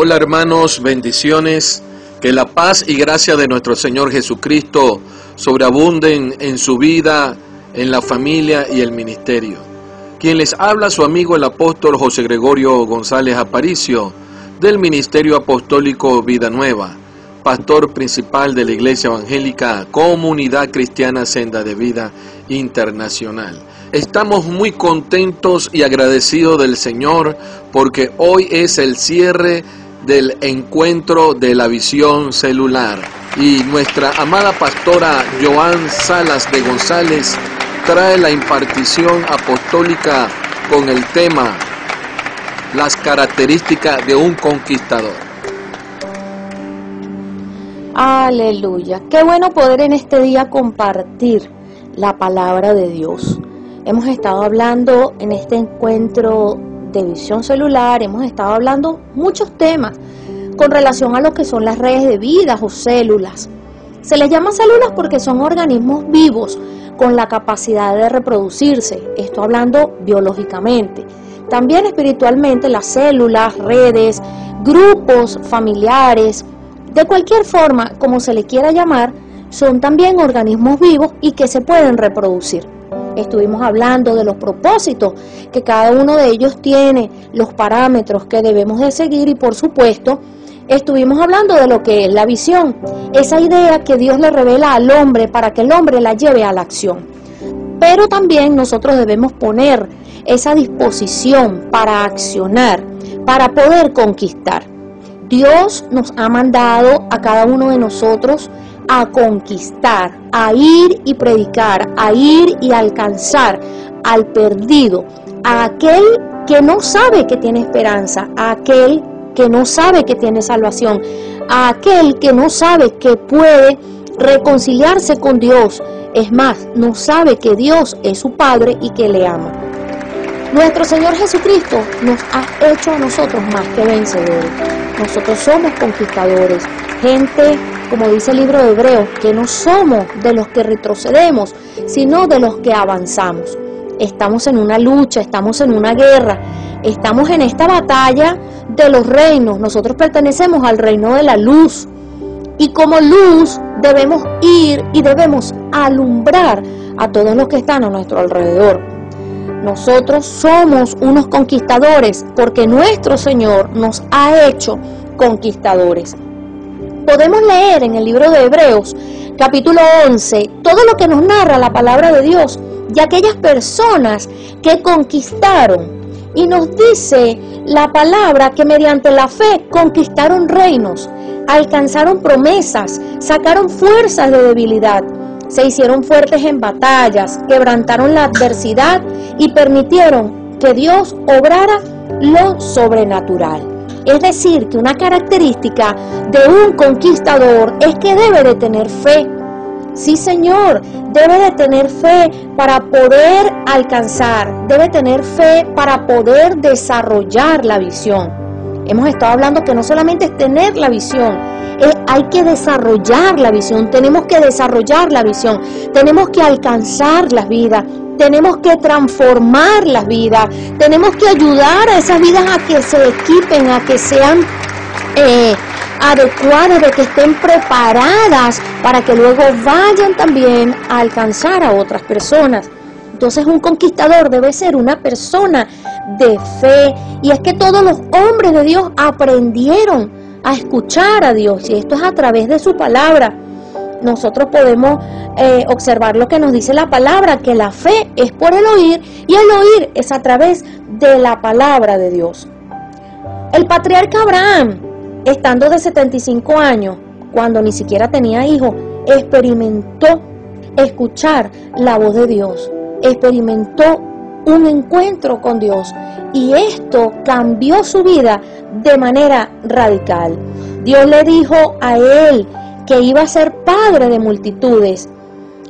Hola hermanos, bendiciones. Que la paz y gracia de nuestro Señor Jesucristo sobreabunden en su vida, en la familia y el ministerio. Quien les habla su amigo el apóstol José Gregorio González Aparicio del Ministerio Apostólico Vida Nueva, pastor principal de la Iglesia Evangélica Comunidad Cristiana Senda de Vida Internacional. Estamos muy contentos y agradecidos del Señor porque hoy es el cierre del encuentro de la visión celular y nuestra amada pastora Joan Salas de González trae la impartición apostólica con el tema Las características de un conquistador. Aleluya. Qué bueno poder en este día compartir la palabra de Dios. Hemos estado hablando en este encuentro de visión celular, hemos estado hablando muchos temas con relación a lo que son las redes de vida o células. Se les llama células porque son organismos vivos con la capacidad de reproducirse, esto hablando biológicamente. También espiritualmente las células, redes, grupos familiares, de cualquier forma, como se le quiera llamar, son también organismos vivos y que se pueden reproducir. Estuvimos hablando de los propósitos que cada uno de ellos tiene, los parámetros que debemos de seguir y por supuesto estuvimos hablando de lo que es la visión, esa idea que Dios le revela al hombre para que el hombre la lleve a la acción. Pero también nosotros debemos poner esa disposición para accionar, para poder conquistar. Dios nos ha mandado a cada uno de nosotros a conquistar, a ir y predicar, a ir y alcanzar al perdido, a aquel que no sabe que tiene esperanza, a aquel que no sabe que tiene salvación, a aquel que no sabe que puede reconciliarse con Dios. Es más, no sabe que Dios es su Padre y que le ama. Nuestro Señor Jesucristo nos ha hecho a nosotros más que vencedores. Nosotros somos conquistadores, gente como dice el libro de Hebreos, que no somos de los que retrocedemos, sino de los que avanzamos. Estamos en una lucha, estamos en una guerra, estamos en esta batalla de los reinos. Nosotros pertenecemos al reino de la luz. Y como luz debemos ir y debemos alumbrar a todos los que están a nuestro alrededor. Nosotros somos unos conquistadores porque nuestro Señor nos ha hecho conquistadores podemos leer en el libro de Hebreos, capítulo 11, todo lo que nos narra la palabra de Dios y aquellas personas que conquistaron. Y nos dice la palabra que mediante la fe conquistaron reinos, alcanzaron promesas, sacaron fuerzas de debilidad, se hicieron fuertes en batallas, quebrantaron la adversidad y permitieron que Dios obrara lo sobrenatural. Es decir, que una característica de un conquistador es que debe de tener fe. Sí, Señor, debe de tener fe para poder alcanzar, debe tener fe para poder desarrollar la visión. Hemos estado hablando que no solamente es tener la visión, hay que desarrollar la visión, tenemos que desarrollar la visión, tenemos que alcanzar las vidas, tenemos que transformar las vidas, tenemos que ayudar a esas vidas a que se equipen, a que sean eh, adecuadas, de que estén preparadas para que luego vayan también a alcanzar a otras personas. Entonces un conquistador debe ser una persona de fe. Y es que todos los hombres de Dios aprendieron a escuchar a Dios y esto es a través de su palabra nosotros podemos eh, observar lo que nos dice la palabra, que la fe es por el oír y el oír es a través de la palabra de Dios. El patriarca Abraham, estando de 75 años, cuando ni siquiera tenía hijos, experimentó escuchar la voz de Dios, experimentó un encuentro con Dios y esto cambió su vida de manera radical. Dios le dijo a él que iba a ser padre de multitudes.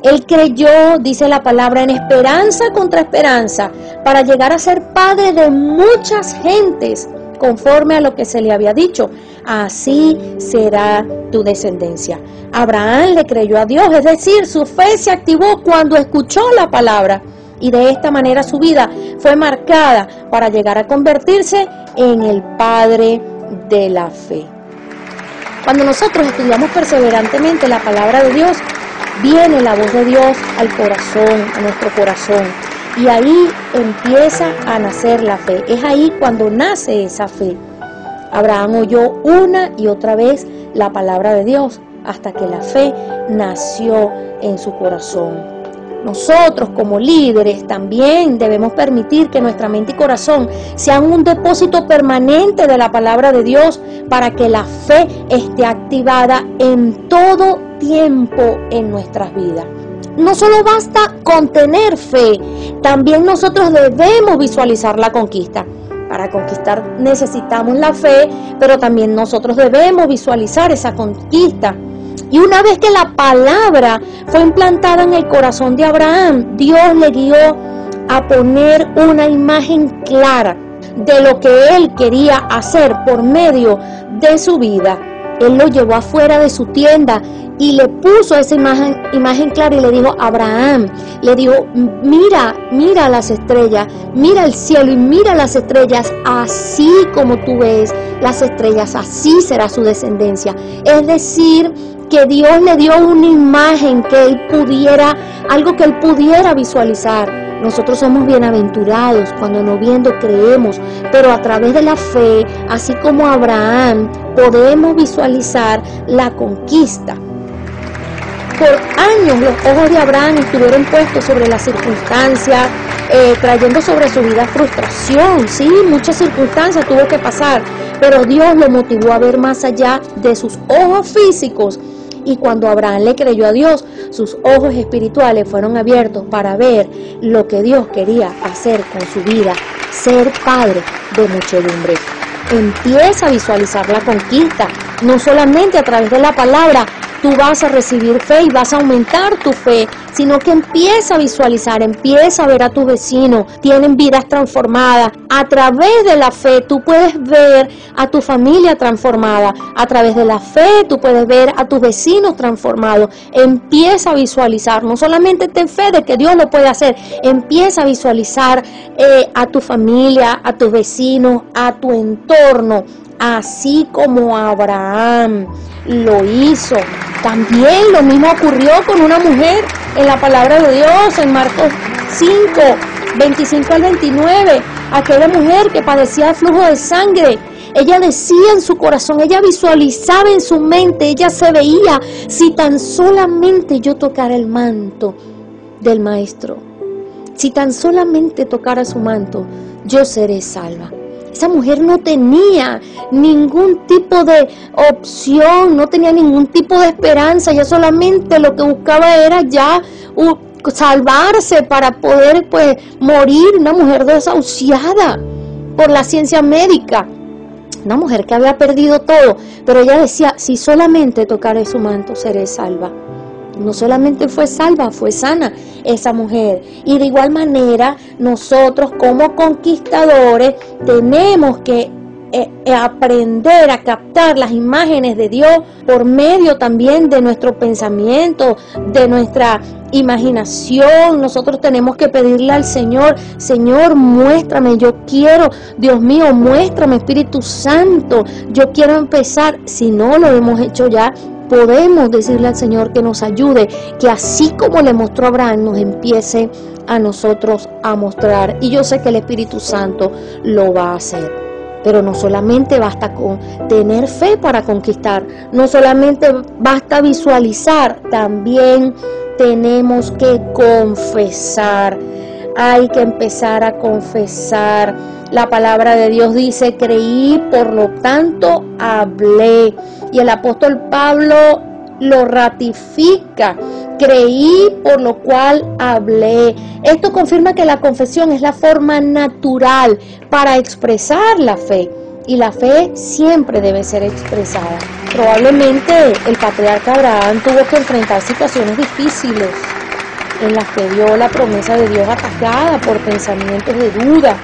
Él creyó, dice la palabra, en esperanza contra esperanza, para llegar a ser padre de muchas gentes, conforme a lo que se le había dicho. Así será tu descendencia. Abraham le creyó a Dios, es decir, su fe se activó cuando escuchó la palabra. Y de esta manera su vida fue marcada para llegar a convertirse en el padre de la fe. Cuando nosotros estudiamos perseverantemente la palabra de Dios, viene la voz de Dios al corazón, a nuestro corazón. Y ahí empieza a nacer la fe. Es ahí cuando nace esa fe. Abraham oyó una y otra vez la palabra de Dios hasta que la fe nació en su corazón. Nosotros como líderes también debemos permitir que nuestra mente y corazón sean un depósito permanente de la palabra de Dios para que la fe esté activada en todo tiempo en nuestras vidas. No solo basta con tener fe, también nosotros debemos visualizar la conquista. Para conquistar necesitamos la fe, pero también nosotros debemos visualizar esa conquista. Y una vez que la palabra fue implantada en el corazón de Abraham, Dios le guió a poner una imagen clara de lo que él quería hacer por medio de su vida. Él lo llevó afuera de su tienda y le puso esa imagen, imagen clara y le dijo, Abraham, le dijo, mira, mira las estrellas, mira el cielo y mira las estrellas, así como tú ves las estrellas, así será su descendencia. Es decir, que Dios le dio una imagen que él pudiera, algo que él pudiera visualizar. Nosotros somos bienaventurados cuando no viendo creemos, pero a través de la fe, así como Abraham, podemos visualizar la conquista. Por años los ojos de Abraham estuvieron puestos sobre las circunstancias, eh, trayendo sobre su vida frustración, sí, muchas circunstancias tuvo que pasar, pero Dios lo motivó a ver más allá de sus ojos físicos y cuando Abraham le creyó a Dios, sus ojos espirituales fueron abiertos para ver lo que Dios quería hacer con su vida, ser padre de muchedumbre. Empieza a visualizar la conquista, no solamente a través de la palabra, tú vas a recibir fe y vas a aumentar tu fe, sino que empieza a visualizar, empieza a ver a tus vecinos, tienen vidas transformadas. A través de la fe tú puedes ver a tu familia transformada, a través de la fe tú puedes ver a tus vecinos transformados. Empieza a visualizar, no solamente ten fe de que Dios lo puede hacer, empieza a visualizar eh, a tu familia, a tus vecinos, a tu entorno, así como Abraham lo hizo. También lo mismo ocurrió con una mujer en la palabra de Dios, en Marcos 5, 25 al 29. Aquella mujer que padecía flujo de sangre. Ella decía en su corazón, ella visualizaba en su mente, ella se veía, si tan solamente yo tocara el manto del maestro, si tan solamente tocara su manto, yo seré salva. Esa mujer no tenía ningún tipo de opción, no tenía ningún tipo de esperanza, ella solamente lo que buscaba era ya salvarse para poder pues morir, una mujer desahuciada por la ciencia médica. Una mujer que había perdido todo, pero ella decía, si solamente tocaré su manto, seré salva. No solamente fue salva, fue sana esa mujer. Y de igual manera, nosotros como conquistadores tenemos que eh, eh, aprender a captar las imágenes de Dios por medio también de nuestro pensamiento, de nuestra imaginación. Nosotros tenemos que pedirle al Señor, Señor, muéstrame, yo quiero, Dios mío, muéstrame, Espíritu Santo, yo quiero empezar, si no lo hemos hecho ya, podemos decirle al Señor que nos ayude, que así como le mostró Abraham, nos empiece a nosotros a mostrar. Y yo sé que el Espíritu Santo lo va a hacer. Pero no solamente basta con tener fe para conquistar, no solamente basta visualizar, también tenemos que confesar. Hay que empezar a confesar. La palabra de Dios dice, creí, por lo tanto hablé. Y el apóstol Pablo lo ratifica. Creí, por lo cual hablé. Esto confirma que la confesión es la forma natural para expresar la fe. Y la fe siempre debe ser expresada. Probablemente el patriarca Abraham tuvo que enfrentar situaciones difíciles en las que vio la promesa de Dios atacada por pensamientos de duda.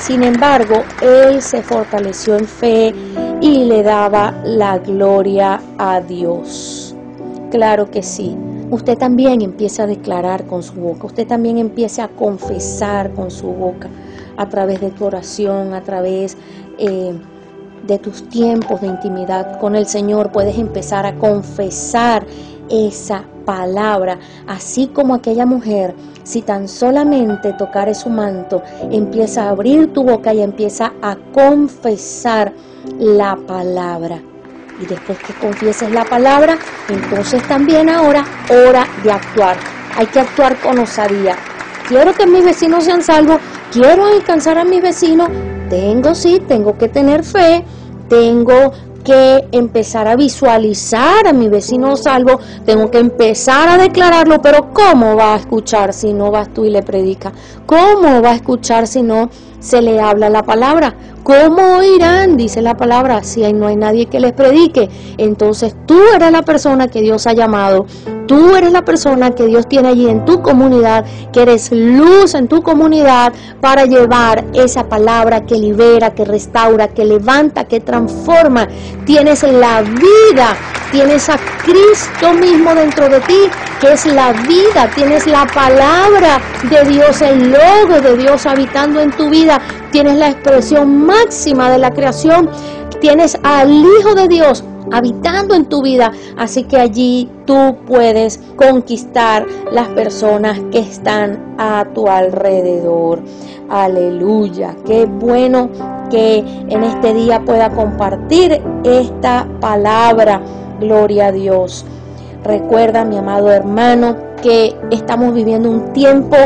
Sin embargo, él se fortaleció en fe y le daba la gloria a Dios. Claro que sí. Usted también empieza a declarar con su boca, usted también empieza a confesar con su boca a través de tu oración, a través eh, de tus tiempos de intimidad con el Señor puedes empezar a confesar esa palabra, así como aquella mujer, si tan solamente tocare su manto, empieza a abrir tu boca y empieza a confesar la palabra. Y después que confieses la palabra, entonces también ahora hora de actuar. Hay que actuar con osadía. Quiero que mis vecinos sean salvos, quiero alcanzar a mis vecinos. Tengo, sí, tengo que tener fe, tengo que empezar a visualizar a mi vecino salvo, tengo que empezar a declararlo, pero ¿cómo va a escuchar si no vas tú y le predicas? ¿Cómo va a escuchar si no se le habla la palabra? ¿Cómo oirán? Dice la palabra, si no hay nadie que les predique. Entonces tú eres la persona que Dios ha llamado, tú eres la persona que Dios tiene allí en tu comunidad, que eres luz en tu comunidad para llevar esa palabra que libera, que restaura, que levanta, que transforma. Tienes la vida, tienes a Cristo mismo dentro de ti, que es la vida, tienes la palabra de Dios, el logo de Dios habitando en tu vida, tienes la expresión máxima de la creación, tienes al Hijo de Dios habitando en tu vida, así que allí tú puedes conquistar las personas que están a tu alrededor. Aleluya, qué bueno que en este día pueda compartir esta palabra. Gloria a Dios. Recuerda, mi amado hermano, que estamos viviendo un tiempo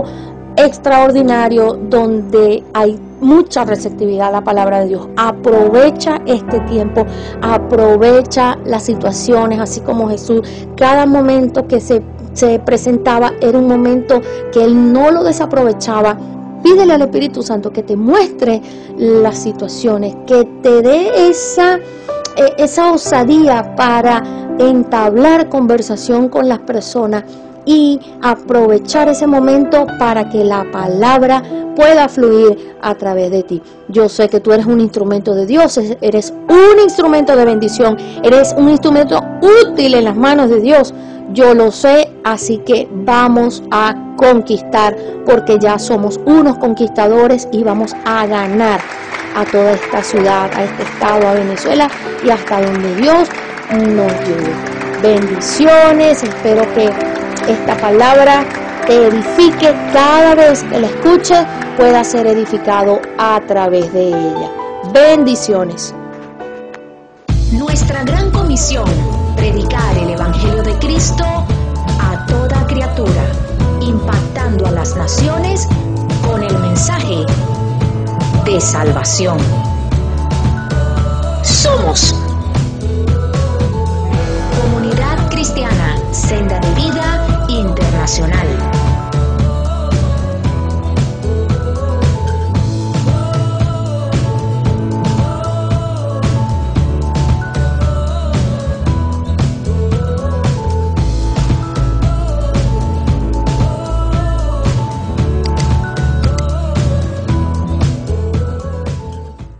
extraordinario donde hay mucha receptividad a la palabra de Dios. Aprovecha este tiempo, aprovecha las situaciones, así como Jesús, cada momento que se, se presentaba era un momento que él no lo desaprovechaba. Pídele al Espíritu Santo que te muestre las situaciones, que te dé esa, eh, esa osadía para entablar conversación con las personas y aprovechar ese momento para que la palabra pueda fluir a través de ti. Yo sé que tú eres un instrumento de Dios, eres un instrumento de bendición, eres un instrumento útil en las manos de Dios. Yo lo sé, así que vamos a conquistar porque ya somos unos conquistadores y vamos a ganar a toda esta ciudad, a este estado, a Venezuela y hasta donde Dios nos lleve. Bendiciones, espero que esta palabra te edifique cada vez que la escuche, pueda ser edificado a través de ella. Bendiciones. Nuestra gran comisión, predicar el Evangelio de Cristo a toda criatura, impactando a las naciones con el mensaje de salvación. Somos